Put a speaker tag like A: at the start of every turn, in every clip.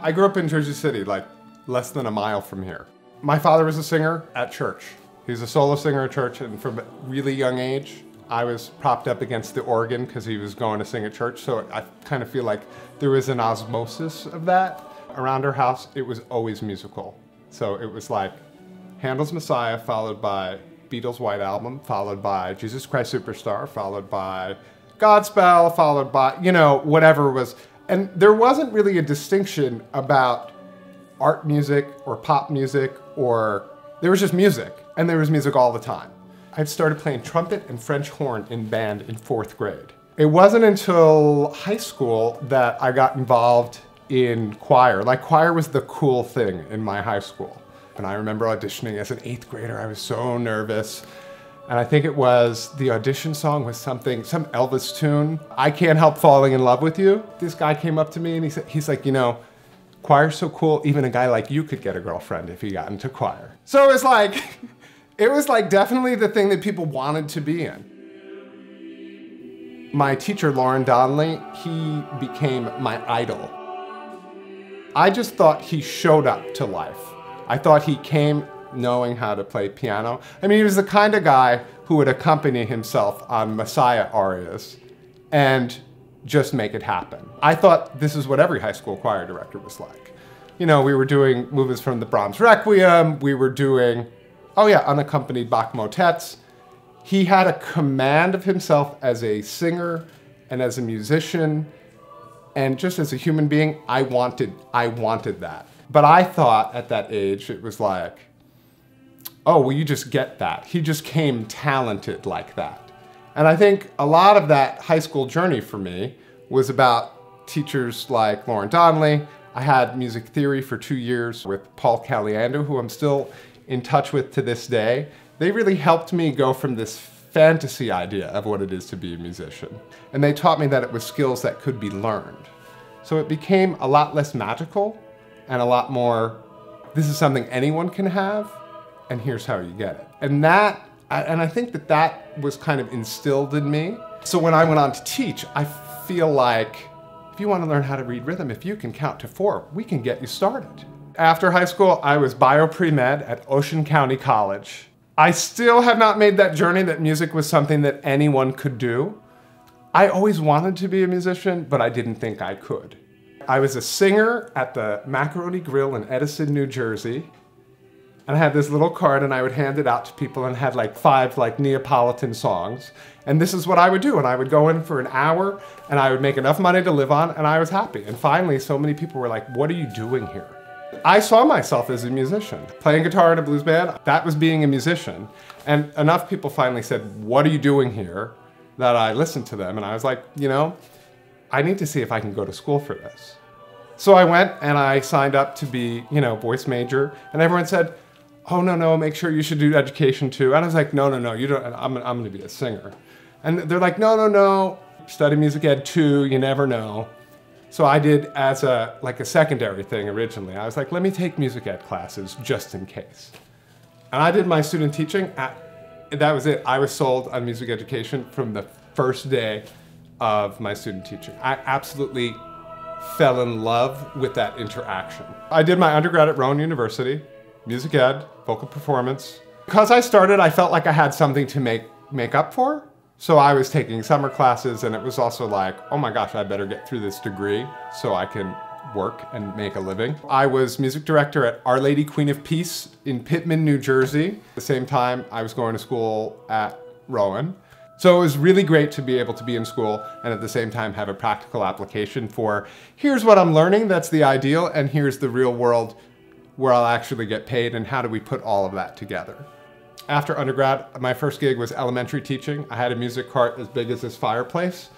A: I grew up in Jersey City, like less than a mile from here. My father was a singer at church. He's a solo singer at church, and from a really young age, I was propped up against the organ because he was going to sing at church. So I kind of feel like there was an osmosis of that. Around our house, it was always musical. So it was like Handel's Messiah, followed by Beatles' White Album, followed by Jesus Christ Superstar, followed by Godspell, followed by, you know, whatever was. And there wasn't really a distinction about art music or pop music or there was just music and there was music all the time. I started playing trumpet and French horn in band in fourth grade. It wasn't until high school that I got involved in choir. Like choir was the cool thing in my high school. And I remember auditioning as an eighth grader. I was so nervous. And I think it was the audition song was something, some Elvis tune. I can't help falling in love with you. This guy came up to me and he said, he's like, you know, choir's so cool, even a guy like you could get a girlfriend if he got into choir. So it was like, it was like definitely the thing that people wanted to be in. My teacher, Lauren Donnelly, he became my idol. I just thought he showed up to life. I thought he came knowing how to play piano. I mean, he was the kind of guy who would accompany himself on Messiah arias and just make it happen. I thought this is what every high school choir director was like. You know, we were doing movies from the Brahms Requiem, we were doing, oh yeah, unaccompanied Bach motets. He had a command of himself as a singer and as a musician and just as a human being, I wanted, I wanted that. But I thought at that age, it was like, oh, well, you just get that. He just came talented like that. And I think a lot of that high school journey for me was about teachers like Lauren Donnelly. I had music theory for two years with Paul Caliendo, who I'm still in touch with to this day. They really helped me go from this fantasy idea of what it is to be a musician. And they taught me that it was skills that could be learned. So it became a lot less magical and a lot more, this is something anyone can have, and here's how you get it. And that, and I think that that was kind of instilled in me. So when I went on to teach, I feel like if you want to learn how to read rhythm, if you can count to four, we can get you started. After high school, I was bio pre-med at Ocean County College. I still have not made that journey that music was something that anyone could do. I always wanted to be a musician, but I didn't think I could. I was a singer at the Macaroni Grill in Edison, New Jersey. And I had this little card and I would hand it out to people and had like five like Neapolitan songs. And this is what I would do. And I would go in for an hour and I would make enough money to live on and I was happy. And finally, so many people were like, what are you doing here? I saw myself as a musician. Playing guitar in a blues band, that was being a musician. And enough people finally said, what are you doing here? That I listened to them and I was like, you know, I need to see if I can go to school for this. So I went and I signed up to be, you know, voice major and everyone said, oh no, no, make sure you should do education too. And I was like, no, no, no, you don't, I'm, I'm gonna be a singer. And they're like, no, no, no, study music ed too, you never know. So I did as a like a secondary thing originally. I was like, let me take music ed classes just in case. And I did my student teaching. At, that was it. I was sold on music education from the first day of my student teaching. I absolutely fell in love with that interaction. I did my undergrad at Rowan University, music ed, vocal performance. Because I started, I felt like I had something to make, make up for. So I was taking summer classes and it was also like, oh my gosh, I better get through this degree so I can work and make a living. I was music director at Our Lady Queen of Peace in Pitman, New Jersey. At the same time, I was going to school at Rowan. So it was really great to be able to be in school and at the same time have a practical application for here's what I'm learning, that's the ideal, and here's the real world where I'll actually get paid and how do we put all of that together. After undergrad, my first gig was elementary teaching. I had a music cart as big as this fireplace.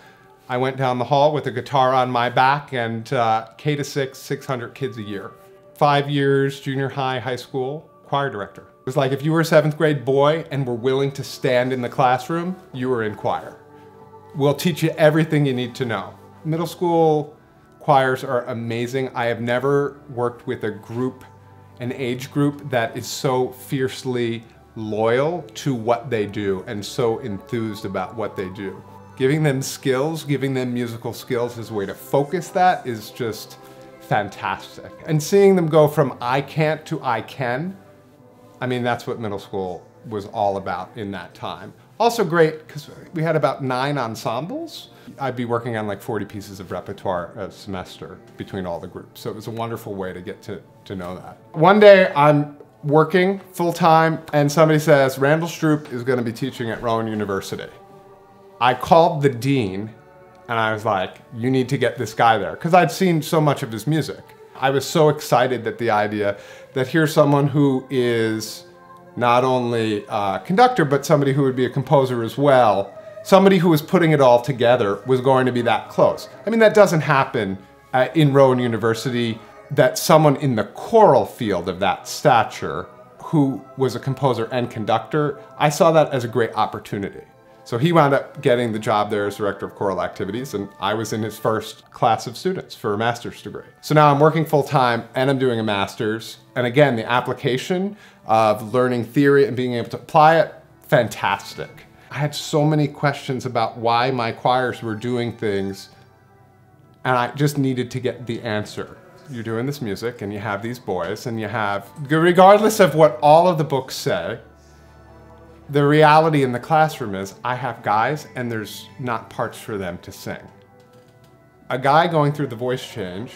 A: I went down the hall with a guitar on my back and uh, K to six, 600 kids a year. Five years, junior high, high school, choir director. It was like if you were a seventh grade boy and were willing to stand in the classroom, you were in choir. We'll teach you everything you need to know. Middle school choirs are amazing. I have never worked with a group, an age group that is so fiercely loyal to what they do and so enthused about what they do. Giving them skills, giving them musical skills as a way to focus that is just fantastic. And seeing them go from I can't to I can, I mean, that's what middle school was all about in that time. Also great because we had about nine ensembles. I'd be working on like 40 pieces of repertoire a semester between all the groups. So it was a wonderful way to get to, to know that. One day I'm working full time and somebody says, Randall Stroope is gonna be teaching at Rowan University. I called the dean and I was like, you need to get this guy there. Because I'd seen so much of his music. I was so excited that the idea that here's someone who is not only a conductor, but somebody who would be a composer as well. Somebody who was putting it all together was going to be that close. I mean, that doesn't happen uh, in Rowan University that someone in the choral field of that stature who was a composer and conductor, I saw that as a great opportunity. So he wound up getting the job there as director of choral activities, and I was in his first class of students for a master's degree. So now I'm working full time and I'm doing a master's. And again, the application of learning theory and being able to apply it, fantastic. I had so many questions about why my choirs were doing things, and I just needed to get the answer. You're doing this music, and you have these boys, and you have, regardless of what all of the books say, the reality in the classroom is I have guys and there's not parts for them to sing. A guy going through the voice change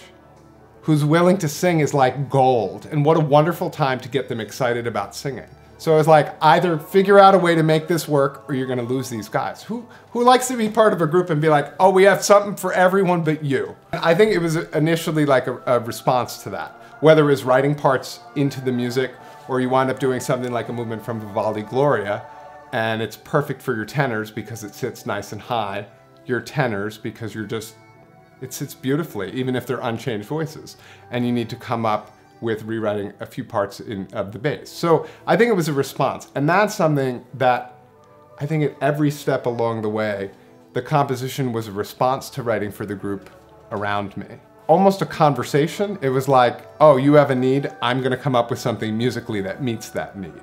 A: who's willing to sing is like gold and what a wonderful time to get them excited about singing. So it's like either figure out a way to make this work or you're gonna lose these guys. Who, who likes to be part of a group and be like, oh, we have something for everyone but you? I think it was initially like a, a response to that. Whether it was writing parts into the music or you wind up doing something like a movement from Vivaldi Gloria, and it's perfect for your tenors because it sits nice and high. Your tenors because you're just, it sits beautifully, even if they're unchanged voices. And you need to come up with rewriting a few parts in, of the bass. So I think it was a response. And that's something that I think at every step along the way, the composition was a response to writing for the group around me almost a conversation. It was like, oh, you have a need, I'm gonna come up with something musically that meets that need.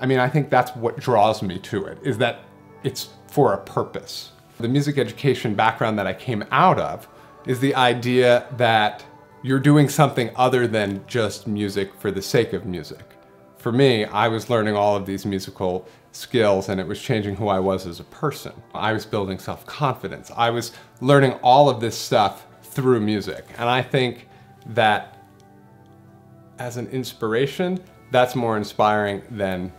A: I mean, I think that's what draws me to it, is that it's for a purpose. The music education background that I came out of is the idea that you're doing something other than just music for the sake of music. For me, I was learning all of these musical skills and it was changing who I was as a person. I was building self-confidence. I was learning all of this stuff through music. And I think that as an inspiration, that's more inspiring than,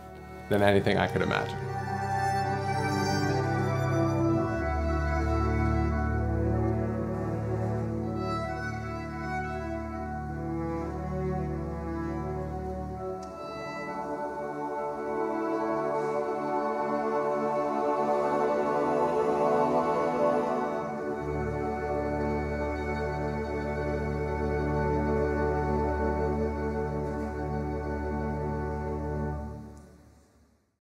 A: than anything I could imagine.